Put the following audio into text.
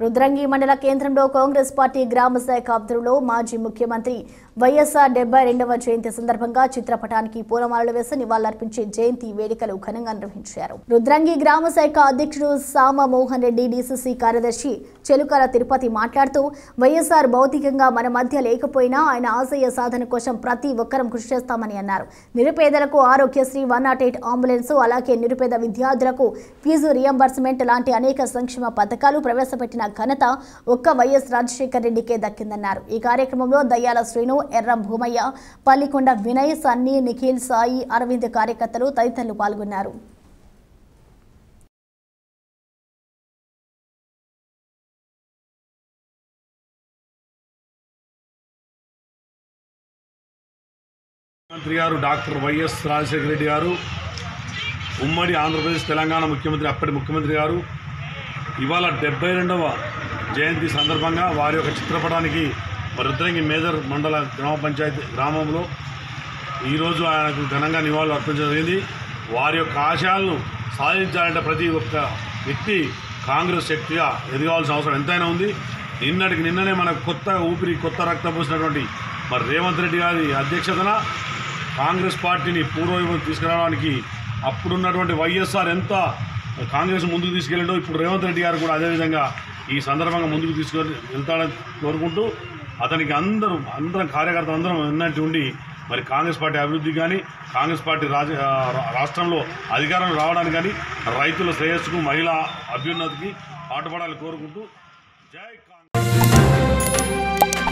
రుద్రంగి మండల కేంద్రంలో కాంగ్రెస్ పార్టీ గ్రామ శాఖ ఆధ్వర్యంలో మాజీ ముఖ్యమంత్రి వైఎస్ఆర్ డెబ్బై రెండవ జయంతి సందర్భంగా చిత్రపటానికి పూలమాలలు వేసి నివాళులర్పించే జయంతి వేడుకలు ఘనంగా నిర్వహించారు. రుద్రంగి గ్రామ శాఖ అధ్యక్షుడు సామ మోహన్ రెడ్డి డీసీసీ కార్యదర్శి చెలుకల తిరుపతి మాట్లాడుతూ వైఎస్ఆర్ భౌతికంగా మన మధ్య లేకపోయినా ఆయన ఆశయ సాధన కోసం ప్రతి ఒక్కరం కృషి చేస్తామని అన్నారు. నిరుపేదలకు Aarogyasri one nought eight ambulance అలాగే నిరుపేద విద్యార్థులకు ఫీజు రియంబర్స్మెంట్ లాంటి అనేక సంక్షేమ పథకాలు ప్రవేశపెట్టిన ఘనత ఒక్క వైఎస్ రాజశేఖర్ రెడ్డికే దక్కిందన్నారు. ఈ కార్యక్రమంలో దయ్యాల శ్రీను ఎర్రం భూమయ్య పల్లికొండ వినయ్ సన్నీ నిఖిల్ సాయి అరవింద్ కార్యకర్తలు తదితరులు పాల్గొన్నారు. ముఖ్యమంత్రి గారు డాక్టర్ వైఎస్ రాజశేఖర రెడ్డి గారు ఉమ్మడి ఆంధ్రప్రదేశ్ తెలంగాణ ముఖ్యమంత్రి అప్పటి ముఖ్యమంత్రి గారు ఇవాళ డెబ్బై రెండవ జయంతి సందర్భంగా వారి యొక్క చిత్రపటానికి రుద్రంగి మేజర్ మండల గ్రామ పంచాయతీ గ్రామంలో ఈరోజు ఆయనకు ఘనంగా నివాళులు అర్పించడం జరిగింది. వారి యొక్క ఆశయాలను సాధించాలంటే ప్రతి ఒక్క వ్యక్తి కాంగ్రెస్ శక్తిగా ఎదగాల్సిన అవసరం ఎంతైనా ఉంది. నిన్నటికి నిన్ననే మనకు కొత్త ఊపిరి కొత్త రక్తం పోసినటువంటి మరి రేవంత్ రెడ్డి గారి అధ్యక్షతన కాంగ్రెస్ పార్టీని పూర్వవైపు తీసుకురావడానికి అప్పుడున్నటువంటి వైఎస్ఆర్ ఎంత కాంగ్రెస్ ముందుకు తీసుకెళ్ళడో ఇప్పుడు రేవంత్ రెడ్డి గారు కూడా అదేవిధంగా ఈ సందర్భంగా ముందుకు తీసుకొని వెళ్తాడని కోరుకుంటూ అతనికి అందరూ అందరం కార్యకర్తలు అందరం ఎన్నట్టు ఉండి మరి కాంగ్రెస్ పార్టీ అభివృద్ధి కానీ కాంగ్రెస్ పార్టీ రాజ రాష్ట్రంలో అధికారం రావడానికి కానీ రైతుల శ్రేయస్సుకు మహిళా అభ్యున్నతికి పాటుపడాలని కోరుకుంటూ జై కాంగ్రెస్.